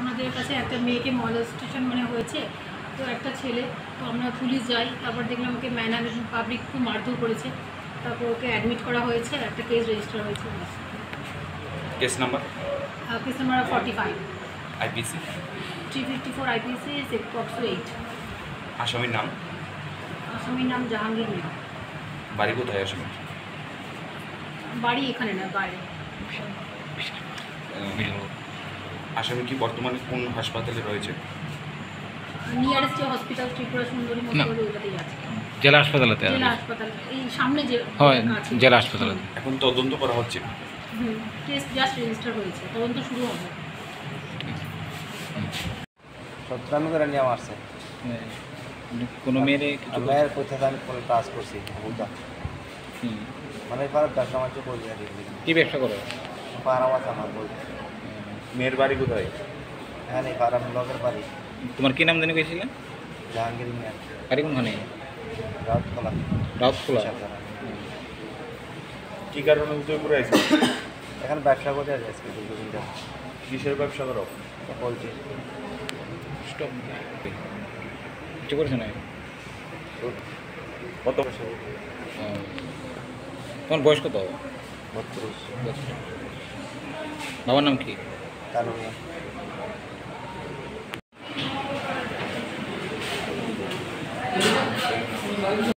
আমাদের কাছে একটা মেয়েকে মলেস্টেশন মানে হয়েছে। তো একটা ছেলে তো আমরা পুলিশ যাই তারপর দেখলাম ওকে ম্যানেজমেন্ট পাবলিক খুব মারধর করেছে। তারপর ওকে অ্যাডমিট করা হয়েছে একটা কেস রেজিস্টার হয়েছে। Case number case number forty five IPC three fifty four IPC six POCSO eight আসামির নাম? আসামির নাম জাহাঙ্গীর মিয়া। বাড়ি কোথায় আসামি বাড়ি এখানে না বাইরে। আসামি কি বর্তমানে কোন হাসপাতালে রয়েছে? নিয়ারেস্ট যে হসপিটাল ত্রিপুরা সুন্দরী মতো ওইটাতেই আছে। জেলা হাসপাতালেতে জেলা হাসপাতাল এই সামনে যে হয় আছে জেলা হাসপাতালে। এখন তদন্ত করা হচ্ছে হুম কেস জাস্ট রেজিস্টার হয়েছে তদন্ত শুরু হবে। সত্তরান্ন করে নিয়ে মারছে কোনো মেয়েরে কিছু মেয়ের কোথায় আমি কোনো কাজ করছি বুঝা হুম। মানে পার ব্যবসা বাণিজ্য করবি আর কি কি ব্যবসা করো? পাড়া মাছ আমার বলছে মেয়ের বাড়ি কোথায়? এখানে পাড়া ব্লকের বাড়ি। তোমার কি নাম জানি গেছিলে জাহাঙ্গীর মিয়া। বাড়ি কোনখানে? রাউতখোলা। সাতরা। কি কারণে উদয়পুরে আছে এখানে ব্যবসা করে আছে আজকে দুটো দিনটা কিসের ব্যবসা করো? বলছি স্টপ কিছু করছে না কত ও। তোমার বয়স কত? বত্রিশ। বাবার নাম কি? কারণ মিয়া